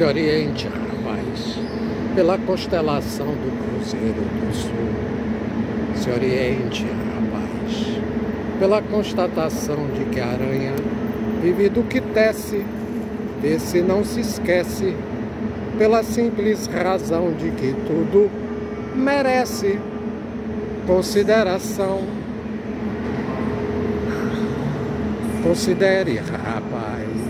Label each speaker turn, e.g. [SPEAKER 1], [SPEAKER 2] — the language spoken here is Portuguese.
[SPEAKER 1] Se oriente, rapaz, pela constelação do Cruzeiro do Sul. Se oriente, rapaz, pela constatação de que a aranha vive do que tece, vê não se esquece, pela simples razão de que tudo merece consideração. Considere, rapaz.